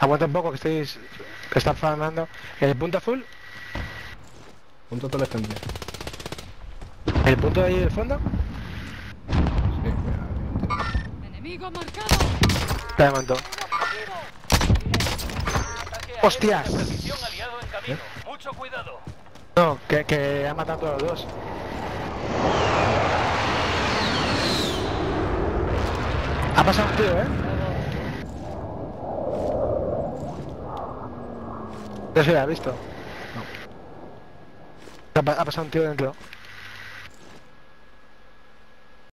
Aguanta un poco que estáis... que están farmando. ¿El punto azul? Punto adolescente. ¿El punto de ahí del fondo? Sí, mira, Enemigo marcado. Te adelantó. ¡Hostias! Mucho cuidado. No, que, que ha matado a todos los dos. Ha pasado un tío, ¿eh? No se lo ha visto. No. Ha pasado un tío dentro.